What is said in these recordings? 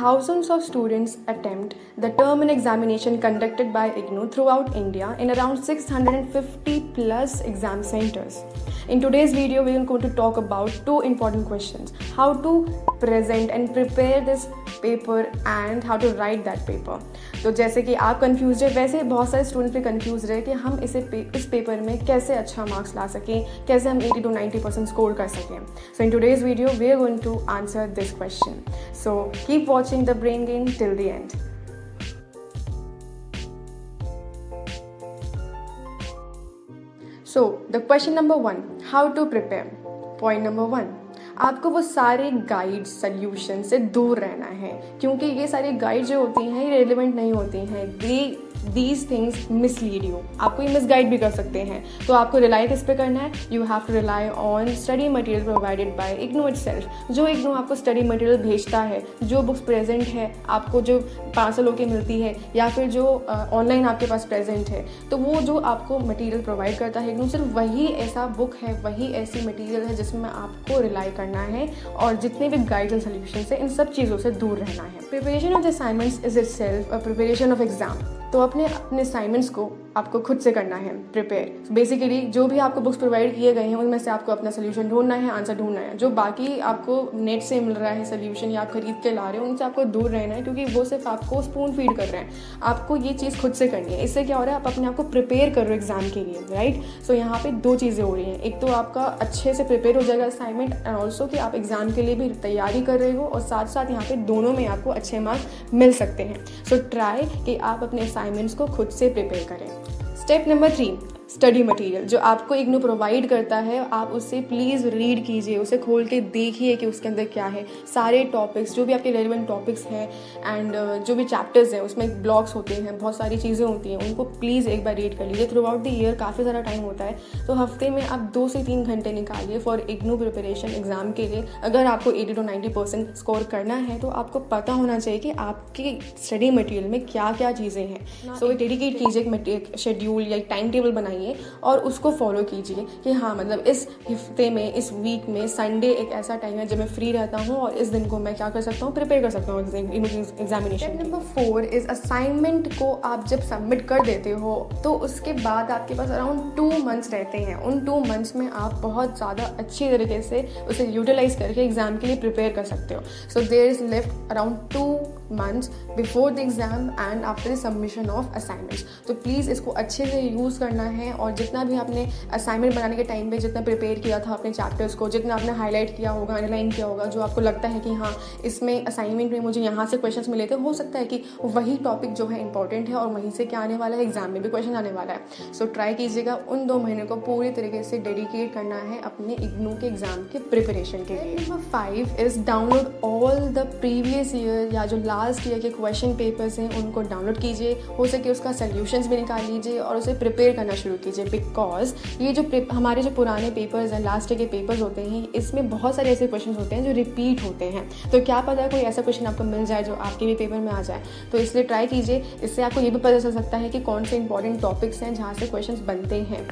Thousands of students attempt the term and examination conducted by IGNOU throughout India in around 650 plus exam centers. In today's video, we are going to talk about two important questions how to present and prepare this paper and how to write that paper. तो जैसे कि आप confuse है वैसे बहुत सारे students भी confuse रहे कि हम इसे पे, इस पेपर में कैसे अच्छा मार्क्स ला सकें कैसे हम 80 टू 90 परसेंट स्कोर कर सकें so in today's video we are going to answer this question so keep watching The brain game till the end. So the question number one how to prepare point number one आपको वो सारे guide solution से दूर रहना है, क्योंकि ये सारी गाइड जो होती हैं, ये रेलिवेंट नहीं होती हैं they these things mislead you आपको ये मिसगाइड भी कर सकते हैं। तो आपको रिलाई किस पे करना है? You have to rely on study material provided by IGNOU itself जो इग्नो आपको स्टडी मटेरियल भेजता है जो बुक्स प्रेजेंट है आपको जो पार्सल होकर मिलती है या फिर जो ऑनलाइन uh, आपके पास प्रेजेंट है तो वो जो आपको मटेरियल प्रोवाइड करता है इग्नो सिर्फ़ वही ऐसा बुक है वही ऐसी मटेरियल है जिसमें आपको रिलाई करना है और जितने भी गाइड एंड सोल्यूशन है इन सब चीज़ों से दूर रहना है। Preparation of assignments is itself preparation of exam तो अपने अपने असाइनमेंट्स को आपको खुद से करना है प्रिपेयर बेसिकली जो भी आपको बुक्स प्रोवाइड किए गए हैं उनमें से आपको अपना सोल्यूशन ढूंढना है आंसर ढूंढना है. जो बाकी आपको नेट से मिल रहा है सोल्यूशन या आप खरीद के ला रहे हो उनसे आपको दूर रहना है क्योंकि वो सिर्फ़ आपको स्पून फ़ीड कर रहे हैं. आपको ये चीज़ खुद से करनी है. इससे क्या हो रहा है आप अपने आप को प्रिपेयर कर रहे हो एग्ज़ाम के लिए राइट सो यहाँ पे दो चीज़ें हो रही हैं. एक तो आपका अच्छे से प्रिपेयर हो जाएगा असाइनमेंट एंड ऑल्सो कि आप एग्ज़ाम के लिए भी तैयारी कर रहे हो और साथ साथ यहाँ पे दोनों में आपको अच्छे मार्क्स मिल सकते हैं. सो so, ट्राई कि आप अपने असाइनमेंट्स को खुद से प्रिपेयर करें. Step number three study material जो आपको इग्नू प्रोवाइड करता है आप उससे प्लीज़ रीड कीजिए उसे खोल के देखिए कि उसके अंदर क्या है। सारे टॉपिक्स जो भी आपके रेलिवेंट टॉपिक्स हैं एंड uh, जो भी चैप्टर्स हैं उसमें ब्लॉग्स होते हैं बहुत सारी चीज़ें होती हैं उनको प्लीज़ एक बार रीड कर लीजिए। थ्रू आउट द ईयर काफ़ी सारा टाइम होता है तो हफ़्ते में आप दो से तीन घंटे निकालिए फॉर इग्नू प्रिपरेशन एग्ज़ाम के लिए। अगर आपको eighty to ninety percent score करना है तो आपको पता होना चाहिए कि आपकी स्टडी मटेरियल में क्या क्या चीज़ें हैं। सो डेडिकेट कीजिए एक शेड्यूल या एक टाइम टेबल बनाइए। और उसको फॉलो कीजिए कि हाँ मतलब इस हफ़्ते में इस वीक में संडे एक ऐसा टाइम है जब मैं फ्री रहता हूँ और इस दिन को मैं क्या कर सकता हूँ? प्रिपेयर कर सकता हूँ examination number four is assignment को आप जब सबमिट कर देते हो तो उसके बाद आपके पास अराउंड टू मंथ्स रहते हैं। उन टू मंथ्स में आप बहुत ज़्यादा अच्छी तरीके से उसे यूटिलाइज करके एग्ज़ाम के लिए प्रिपेयर कर सकते हो। So there is left around two months before the exam and after the submission of assignments तो प्लीज़ इसको अच्छे से यूज़ करना है और जितना भी आपने असाइनमेंट बनाने के टाइम पे जितना प्रिपेयर किया था अपने चैप्टर्स को, जितना आपने हाईलाइट किया होगा अंडरलाइन किया होगा, जो आपको लगता है कि हाँ इसमें असाइनमेंट में मुझे यहाँ से क्वेश्चन मिले थे, हो सकता है कि वही टॉपिक जो है इंपॉर्टेंट है और वहीं से क्या आने वाला है एग्ज़ाम में भी क्वेश्चन आने वाला है। सो ट्राई कीजिएगा उन दो महीने को पूरी तरीके से डेडिकेट करना है अपने इग्नू के एग्ज़ाम के प्रिपरेशन के लिए। Number five is download all the previous year या जो लास्ट ईयर के क्वेश्चन पेपर्स हैं उनको डाउनलोड कीजिए हो सके उसका सोल्यूशन भी निकाल लीजिए और उसे प्रिपेयर करना शुरू कीजिए। बिकॉज़ ये जो हमारे जो पुराने पेपर्स हैं लास्ट ईयर के पेपर्स होते हैं इसमें बहुत सारे ऐसे क्वेश्चन होते हैं जो रिपीट होते हैं। तो क्या पता है कोई ऐसा क्वेश्चन आपको मिल जाए जो आपके भी पेपर में आ जाए। तो इसलिए ट्राई कीजिए। इससे आपको ये भी पता चल सकता है कि कौन से इंपॉर्टेंट टॉपिक्स हैं जहाँ से क्वेश्चन बनते हैं।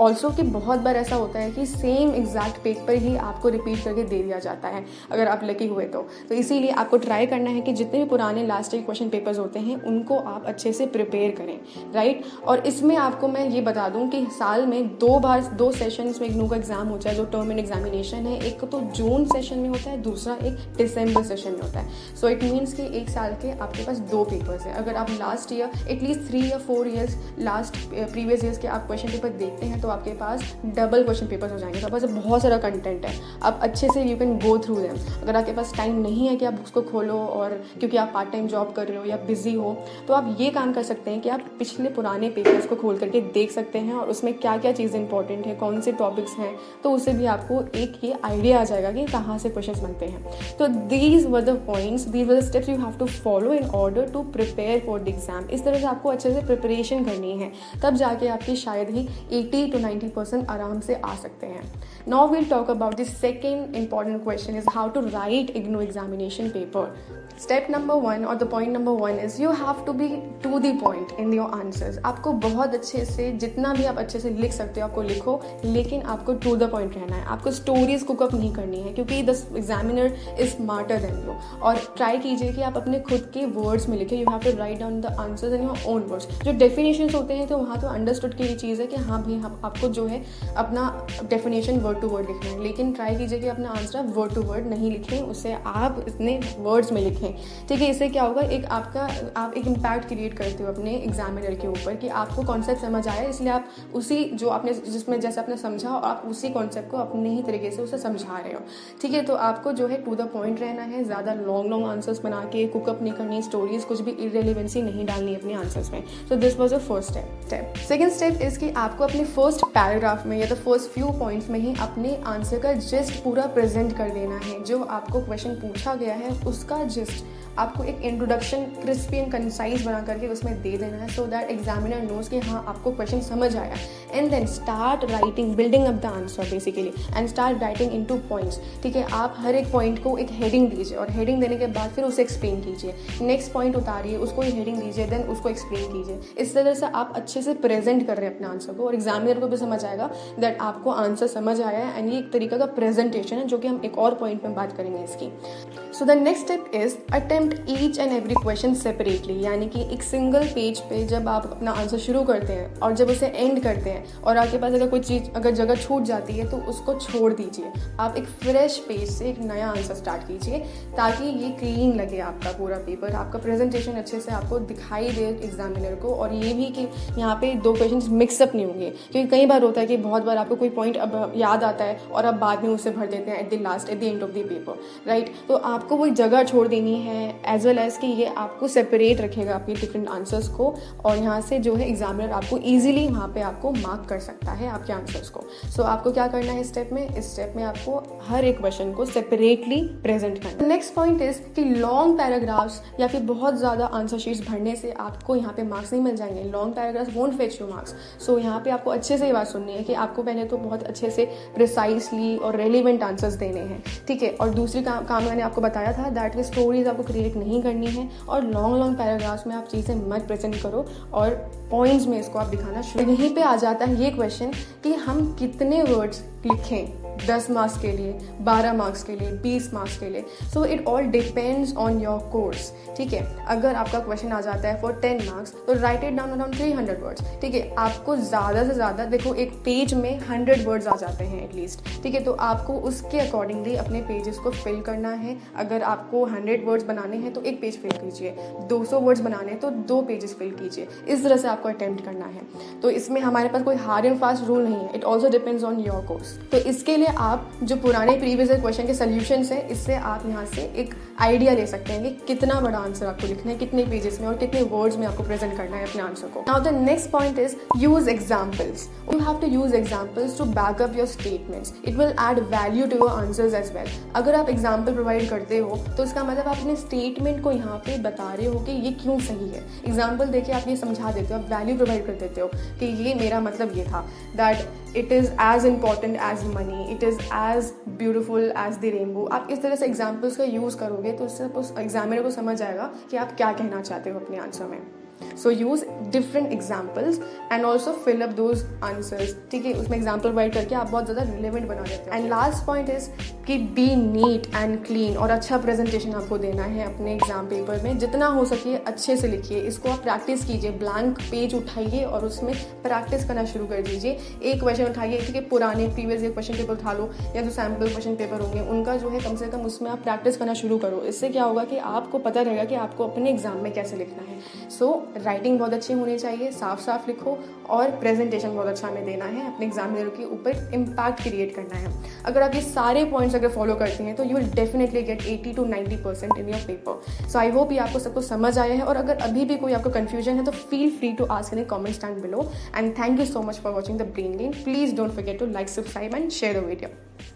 ऑल्सो कि बहुत बार ऐसा होता है कि सेम एग्जैक्ट पेपर ही आपको रिपीट करके दे दिया जाता है अगर आप लकी हुए तो, तो इसीलिए आपको ट्राई करना है कि जितने भी पुराने लास्ट के क्वेश्चन पेपर्स होते हैं, उनको आप अच्छे से प्रिपेयर करें राइट और इसमें आपको मैं ये बता दूँ कि साल में दो बार, दो सेशन में इग्नू का एग्ज़ाम होता है, जो टर्म एंड एग्जामिनेशन है, एक तो जून सेशन में होता है, दूसरा एक दिसंबर सेशन में होता है। सो इट मीन्स कि एक साल के आपके पास दो पेपर्स हैं। अगर आप last year at least three या four years last previous years के आप क्वेश्चन पेपर देखते हैं तो आपके पास डबल क्वेश्चन पेपर्स हो जाएँगे। तो आपके पास बहुत सारा कंटेंट है। आप अच्छे से you can go through them अगर आपके पास टाइम नहीं है कि आप उसको खोलो और, क्योंकि आप पार्ट टाइम जॉब कर रहे हो या बिज़ी हो तो आप ये काम कर सकते हैं कि आप पिछले पुराने पेपर्स को खोल करके देख सकते हैं और उसमें क्या क्या चीज़ें इंपॉर्टेंट है कौन से टॉपिक्स हैं तो उससे भी आपको एक ये आइडिया आ जाएगा कि कहाँ से क्वेश्चन बनते हैं। तो these were the points these were the steps you have to follow in order to prepare for the exam इस तरह से आपको अच्छे से प्रिपरेशन करनी है, तब जाके आपकी शायद ही एटी टू नाइन्टी परसेंट आराम से आ सकते हैं। Now will talk about the second important question is how to write IGNOU examination paper step number one और the point number one is you have to be to the point in your answers आपको बहुत अच्छे से, जितना भी आप अच्छे से लिख सकते हो, आपको लिखो, लेकिन आपको टू द पॉइंट रहना है। आपको स्टोरीज कुकअप नहीं करनी है, क्योंकि the examiner is smarter than you और ट्राई कीजिए कि आप अपने खुद के वर्ड्स में लिखें। You have to write down the answers in your own words जो डेफिनेशन होते हैं तो वहाँ तो अंडरस्टूड की चीज़ है कि हाँ भाई, हम आपको जो है अपना डेफिनेशन वर्ड टू वर्ड लिखना है। लेकिन ट्राई कीजिए कि अपना आंसर वर्ड टू वर्ड नहीं लिखें, उसे आप इतने वर्ड्स में लिखें। ठीक है इससे क्या होगा, एक आपका, आप एक इम्पैक्ट क्रिएट करते हो अपने एग्जामिनर के ऊपर कि आपको कॉन्सेप्ट समझ आया इसलिए आप उसी जो आपने, जिसमें जैसे आपने समझा, आप उसी कॉन्सेप्ट को अपने ही तरीके से उसे समझा रहे हो। ठीक है तो आपको जो है टू द पॉइंट रहना है, ज़्यादा लॉन्ग लॉन्ग आंसर्स बना के कुकअप नहीं करनी स्टोरीज कुछ भी इरेलीवेंसी नहीं डालनी अपने आंसर्स में। So this was a first step step second step is कि आपको अपने फ़र्स्ट पैराग्राफ में या तो फ़र्स्ट फ्यू पॉइंट्स में ही अपने आंसर का जिस्ट पूरा प्रेजेंट कर देना है। जो आपको क्वेश्चन पूछा गया है, उसका जिस्ट आपको एक इंट्रोडक्शन क्रिस्पी एंड कंसाइज बना करके उसमें दे देना है सो दैट एग्जामिनर नोज़ कि हाँ आपको क्वेश्चन समझ आया। And then start writing building up the answer basically and start writing into points ठीक है, आप हर एक पॉइंट को एक हेडिंग दीजिए, और हेडिंग देने के बाद फिर उसे एक्सप्लेन कीजिए। नेक्स्ट पॉइंट उतारिए, उसको ही हेडिंग दीजिए देन उसको एक्सप्लेन कीजिए। इस तरह से आप अच्छे से प्रेजेंट कर रहे हैं अपने आंसर को, और एग्जामिनर को भी समझ आएगा दैट आपको आंसर समझ आया है एंड ये एक तरीका का प्रेजेंटेशन है, जो कि हम एक और पॉइंट में बात करेंगे इसकी। So the next step is attempt each and every question separately यानी कि एक सिंगल पेज पे जब आप अपना आंसर शुरू करते हैं और जब उसे एंड करते हैं और आपके पास अगर कोई चीज़, अगर जगह छूट जाती है तो उसको छोड़ दीजिए। आप एक फ्रेश पेज से एक नया आंसर स्टार्ट कीजिए ताकि ये क्लीन लगे आपका पूरा पेपर आपका प्रेजेंटेशन अच्छे से आपको दिखाई दे एग्जामिनर को और ये भी कि यहाँ पे दो क्वेश्चन मिक्सअप नहीं होंगे। क्योंकि कई बार होता है कि बहुत बार आपको कोई पॉइंट अब याद आता है और आप बाद में उसे भर देते हैं at the last at the end of the paper right तो आपको वही जगह छोड़ देनी है एज वेल एज कि ये आपको सेपरेट रखेगा आपके डिफरेंट आंसर्स को और यहाँ से जो है एग्जामिनर आपको ईजिली वहाँ पे आपको मार्क कर सकता है आपके आंसर्स को। सो so, आपको क्या करना है इस स्टेप में? इस स्टेप में आपको हर एक क्वेश्चन को सेपरेटली प्रेजेंट करना नेक्स्ट पॉइंट इज़ कि लॉन्ग पैराग्राफ्स या फिर बहुत ज़्यादा आंसर शीट्स भरने से आपको यहाँ पे मार्क्स नहीं मिल जाएँगे। Long paragraphs won't fetch you marks so यहाँ पे आपको अच्छे से ये बात सुननी है कि आपको पहले तो बहुत अच्छे से प्रिसाइसली और रेलिवेंट आंसर्स देने हैं। ठीक है? और दूसरी काम काम मैंने आपको बताया था दैट स्टोरीज आपको क्रिएट नहीं करनी है और लॉन्ग लॉन्ग पैराग्राफ्स में आप चीज़ें मत प्रेजेंट करो और पॉइंट्स में इसको आप दिखाना शुरू यहीं पे आ जाता है ये क्वेश्चन कि हम कितने वर्ड्स लिखें? दस मार्क्स के लिए, बारह मार्क्स के लिए, बीस मार्क्स के लिए। So it all depends on your course ठीक है? अगर आपका क्वेश्चन आ जाता है फॉर टेन मार्क्स तो write it down around three hundred words ठीक है? आपको ज़्यादा से ज़्यादा, देखो, एक पेज में हंड्रेड वर्ड्स आ जाते हैं एटलीस्ट ठीक है? तो आपको उसके अकॉर्डिंगली अपने पेजेस को फिल करना है। अगर आपको हंड्रेड वर्ड्स बनाने हैं तो एक पेज फिल कीजिए। दो सौ वर्ड्स बनाने हैं तो दो पेजेस फिल कीजिए। इस तरह से आपको अटैम्प्ट करना है। तो इसमें हमारे पास कोई हार्ड एंड फास्ट रूल नहीं है। It also depends on your course तो इसके लिए आप जो पुराने प्रीवियस क्वेश्चन के सोल्यूशन है, इससे आप यहाँ से एक आइडिया ले सकते हैं कि कितना बड़ा आंसर आपको लिखना है, कितने पेजेस में और कितने वर्ड्स में आपको प्रेजेंट करना है अपने आंसर को। Now the next point is use examples you have to use examples to back up your statements it will add value to your answers as well अगर आप एग्ज़ाम्पल प्रोवाइड करते हो तो इसका मतलब आप अपने स्टेटमेंट को यहाँ पे बता रहे हो कि ये क्यों सही है। एग्ज़ाम्पल देके आप ये समझा देते हो, आप वैल्यू प्रोवाइड कर देते हो कि ये मेरा मतलब ये था that it is as important as money it is as beautiful as the rainbow आप इस तरह से एग्जाम्पल्स का यूज़ करोगे तो उससे उस एग्जामिनर को समझ आएगा कि आप क्या कहना चाहते हो अपने आंसर में। So use different examples and also fill up those answers ठीक है? उसमें एग्ज़ाम्पल प्रोवाइड करके आप बहुत ज़्यादा रिलेवेंट बना देते हैं। एंड लास्ट पॉइंट इज़ कि बी नीट एंड क्लीन और अच्छा प्रेजेंटेशन आपको देना है अपने एग्ज़ाम पेपर में। जितना हो सके अच्छे से लिखिए। इसको आप प्रैक्टिस कीजिए। ब्लैंक पेज उठाइए और उसमें प्रैक्टिस करना शुरू कर दीजिए। एक क्वेश्चन उठाइए ठीक है? पुराने प्रीवियस ईयर क्वेश्चन पेपर उठा लो या जो सैंपल क्वेश्चन पेपर होंगे उनका जो है कम से कम उसमें आप प्रैक्टिस करना शुरू करो। इससे क्या होगा कि आपको पता रहेगा कि आपको अपने एग्ज़ाम में कैसे लिखना है। सो so, राइटिंग बहुत अच्छी होनी चाहिए साफ़ साफ़ लिखो और प्रेजेंटेशन बहुत अच्छा हमें देना है। अपने एग्जामिनर के ऊपर इम्पैक्ट क्रिएट करना है। अगर आप ये सारे पॉइंट्स अगर फॉलो करते हैं तो you will definitely get 80 to 90 percent in your paper so I hope ये आपको सबको समझ आया है और अगर अभी भी कोई आपको कन्फ्यूज़न है तो feel free to ask in comment stand below and thank you so much for watching the Brain Gain please don't forget to like subscribe and share the video